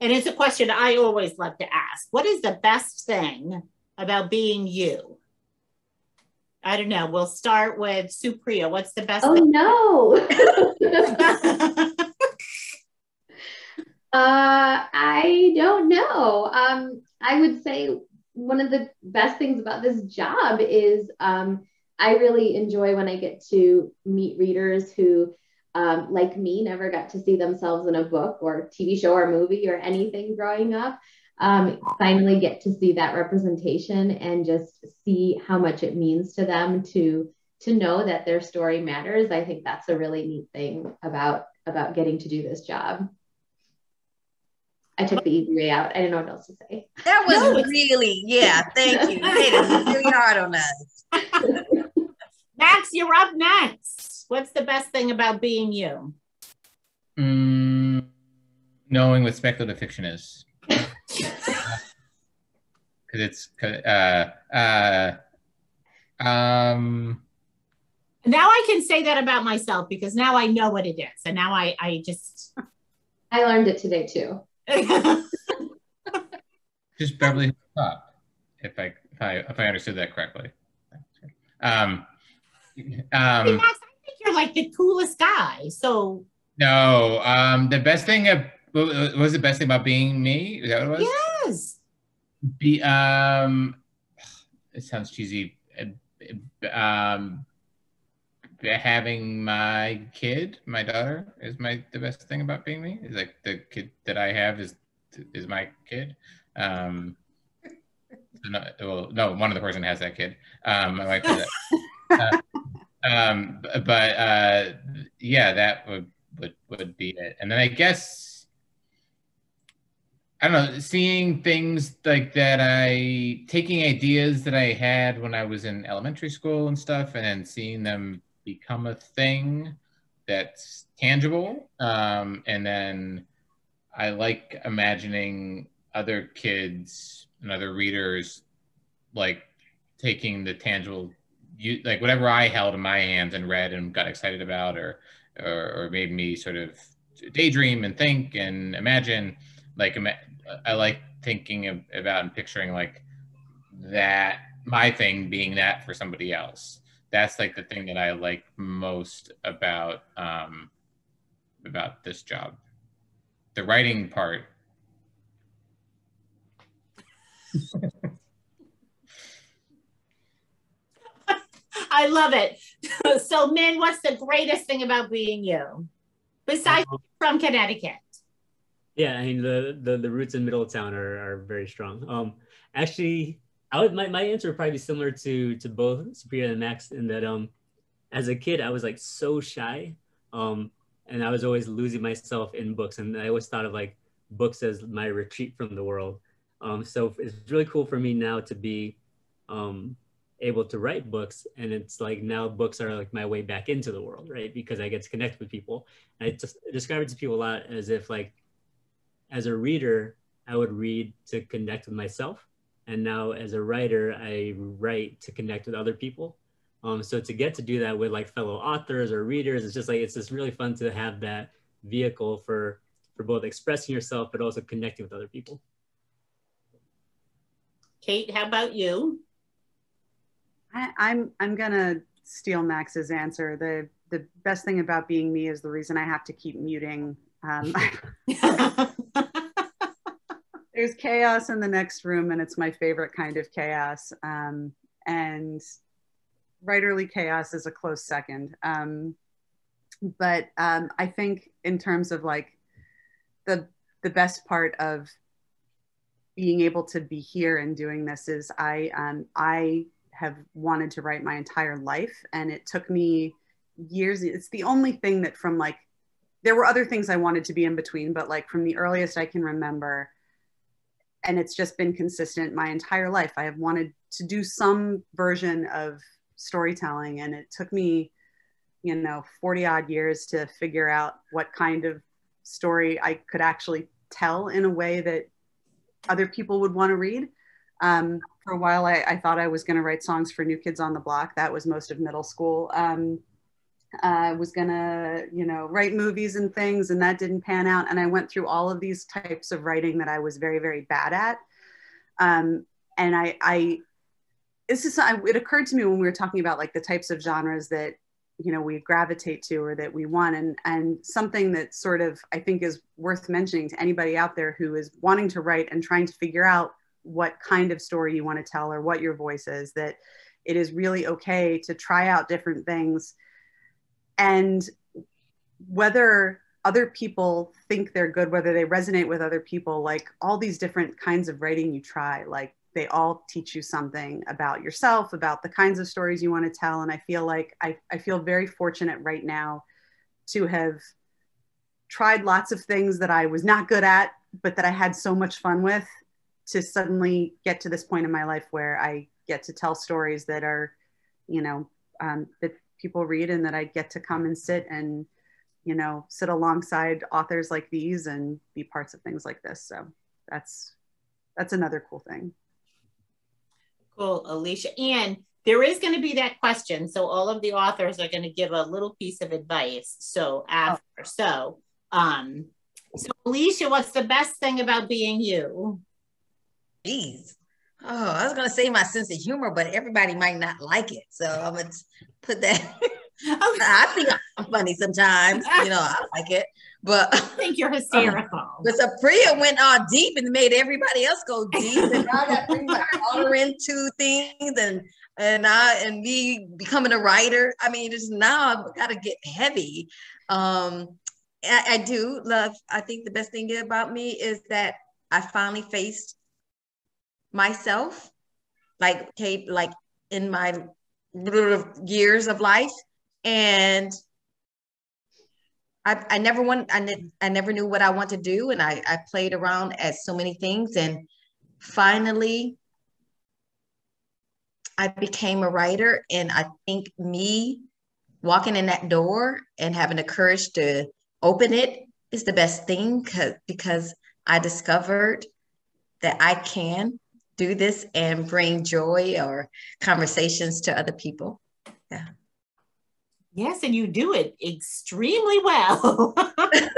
And it's a question I always love to ask. What is the best thing about being you? I don't know. We'll start with Supriya. What's the best? Oh thing? no. uh, I don't know. Um, I would say one of the best things about this job is um, I really enjoy when I get to meet readers who, um, like me, never got to see themselves in a book or TV show or movie or anything growing up um, finally get to see that representation and just see how much it means to them to to know that their story matters i think that's a really neat thing about about getting to do this job I took the easy way out. I didn't know what else to say. That was no, really, yeah, thank you. You made it really hard on us. Max, you're up next. What's the best thing about being you? Mm, knowing what speculative fiction is because it's uh, uh, um. Now I can say that about myself because now I know what it is, and now I I just I learned it today too. just Beverly Top, if I if I if I understood that correctly. Um, um, hey, Max, I think you're like the coolest guy. So no, um, the best thing of what was the best thing about being me? Is that what it was? Yes. Be um, it sounds cheesy. Um, having my kid, my daughter, is my the best thing about being me. Is like the kid that I have is is my kid. Um, no, well, no, one of the person has that kid. Um, my wife that. uh, um, but uh, yeah, that would would would be it. And then I guess I don't know, seeing things like that, I taking ideas that I had when I was in elementary school and stuff, and then seeing them become a thing that's tangible. Um, and then I like imagining other kids and other readers like taking the tangible, you, like whatever I held in my hands and read and got excited about, or or, or made me sort of daydream and think and imagine like I like thinking of, about and picturing like that my thing being that for somebody else. That's like the thing that I like most about um, about this job. The writing part. I love it. so, Minh, what's the greatest thing about being you? Besides uh-huh. from Connecticut. Yeah, I mean the the, the roots in Middletown are, are very strong. Um, actually, I would my, my answer would probably be similar to to both Supriya and Max in that um, as a kid I was like so shy, um, and I was always losing myself in books, and I always thought of like books as my retreat from the world. Um, so it's really cool for me now to be um, able to write books and it's like now books are like my way back into the world right because i get to connect with people and i just describe it to people a lot as if like as a reader, I would read to connect with myself. And now as a writer, I write to connect with other people. Um, so to get to do that with like fellow authors or readers, it's just like, it's just really fun to have that vehicle for, for both expressing yourself, but also connecting with other people. Kate, how about you? I, I'm, I'm gonna steal Max's answer. The, the best thing about being me is the reason I have to keep muting um, there's chaos in the next room, and it's my favorite kind of chaos. Um, and writerly chaos is a close second. Um, but um, I think in terms of like the the best part of being able to be here and doing this is I um, I have wanted to write my entire life, and it took me years. It's the only thing that from like there were other things I wanted to be in between, but like from the earliest I can remember, and it's just been consistent my entire life. I have wanted to do some version of storytelling, and it took me, you know, 40 odd years to figure out what kind of story I could actually tell in a way that other people would want to read. Um, for a while, I, I, thought I was going to write songs for New Kids on the Block. That was most of middle school. Um, I was gonna, you know, write movies and things, and that didn't pan out. And I went through all of these types of writing that I was very, very bad at. Um, and I, I, this is, it occurred to me when we were talking about like the types of genres that, you know, we gravitate to or that we want, and and something that sort of I think is worth mentioning to anybody out there who is wanting to write and trying to figure out what kind of story you want to tell or what your voice is. That it is really okay to try out different things and whether other people think they're good whether they resonate with other people like all these different kinds of writing you try like they all teach you something about yourself about the kinds of stories you want to tell and i feel like i, I feel very fortunate right now to have tried lots of things that i was not good at but that i had so much fun with to suddenly get to this point in my life where i get to tell stories that are you know um, that people read and that I get to come and sit and, you know, sit alongside authors like these and be parts of things like this. So that's that's another cool thing. Cool, Alicia. And there is going to be that question. So all of the authors are going to give a little piece of advice. So after, oh. so um, so Alicia, what's the best thing about being you? Jeez. Oh, I was gonna say my sense of humor, but everybody might not like it. So I'm gonna put that. I think I'm funny sometimes. You know, I like it, but I think you're hysterical. but Supriya went all deep and made everybody else go deep, and I got my into things, and and I and me becoming a writer. I mean, just now I've got to get heavy. Um, I, I do love. I think the best thing about me is that I finally faced myself, like Kate, like in my years of life, and I, I never want I, ne- I never knew what I want to do, and I, I played around at so many things, and finally, I became a writer, and I think me walking in that door and having the courage to open it is the best thing because because I discovered that I can do this and bring joy or conversations to other people. Yeah. Yes, and you do it extremely well.